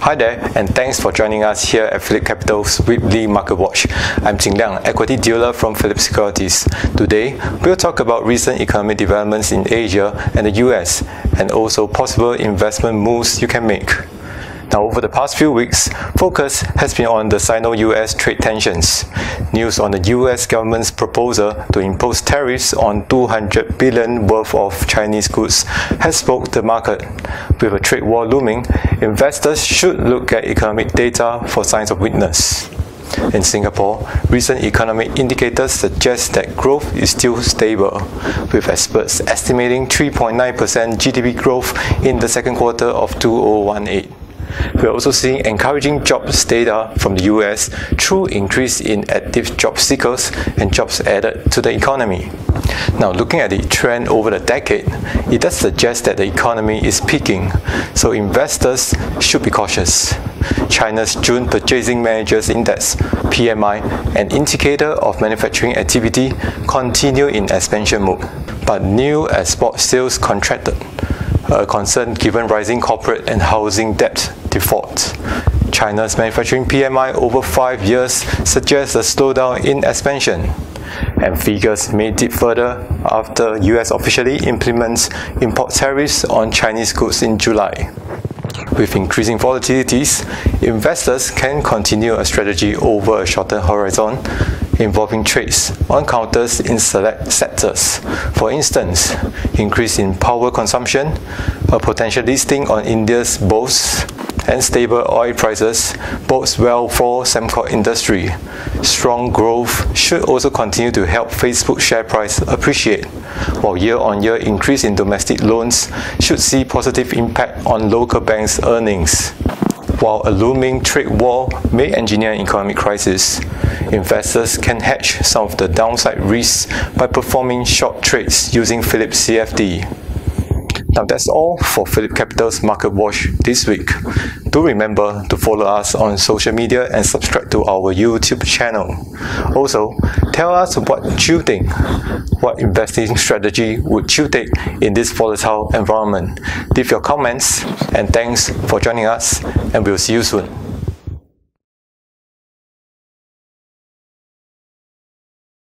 Hi there, and thanks for joining us here at Phillip Capital's Weekly Market Watch. I'm Jin Liang, equity dealer from Phillip Securities. Today, we'll talk about recent economic developments in Asia and the US, and also possible investment moves you can make. Now, over the past few weeks, focus has been on the Sino-US trade tensions. News on the US government's proposal to impose tariffs on 200 billion worth of Chinese goods has spoke the market. With a trade war looming, investors should look at economic data for signs of weakness. In Singapore, recent economic indicators suggest that growth is still stable, with experts estimating 3.9% GDP growth in the second quarter of 2018. We're also seeing encouraging jobs data from the US through increase in active job seekers and jobs added to the economy. Now, looking at the trend over the decade, it does suggest that the economy is peaking, so investors should be cautious. China's June Purchasing Managers Index (PMI), an indicator of manufacturing activity, continue in expansion mode, but new export sales contracted a concern given rising corporate and housing debt default. China's manufacturing PMI over five years suggests a slowdown in expansion, and figures may dip further after US officially implements import tariffs on Chinese goods in July. With increasing volatilities, investors can continue a strategy over a shorter horizon involving trades on counters in select sectors. For instance, increase in power consumption, a potential listing on India's BOSE, and stable oil prices bodes well for Sembcorp industry. Strong growth should also continue to help Facebook share price appreciate, while year-on-year -year increase in domestic loans should see positive impact on local banks' earnings. While a looming trade war may engineer an economic crisis, investors can hedge some of the downside risks by performing short trades using Phillips CFD. Now that's all for Phillip Capital's Market Watch this week. Do remember to follow us on social media and subscribe to our YouTube channel. Also, tell us what you think. What investing strategy would you take in this volatile environment? Leave your comments and thanks for joining us and we'll see you soon.